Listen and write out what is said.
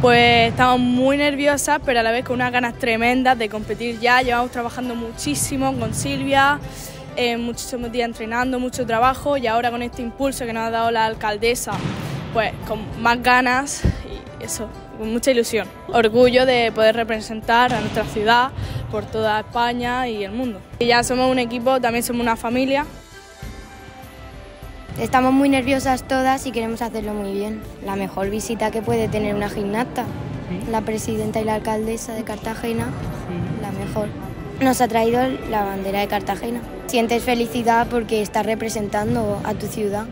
Pues estamos muy nerviosas, pero a la vez con unas ganas tremendas de competir ya. Llevamos trabajando muchísimo con Silvia, eh, muchísimos días entrenando, mucho trabajo y ahora con este impulso que nos ha dado la alcaldesa, pues con más ganas y eso, con mucha ilusión. Orgullo de poder representar a nuestra ciudad por toda España y el mundo. Ya somos un equipo, también somos una familia. Estamos muy nerviosas todas y queremos hacerlo muy bien. La mejor visita que puede tener una gimnasta, la presidenta y la alcaldesa de Cartagena, la mejor. Nos ha traído la bandera de Cartagena. Sientes felicidad porque estás representando a tu ciudad.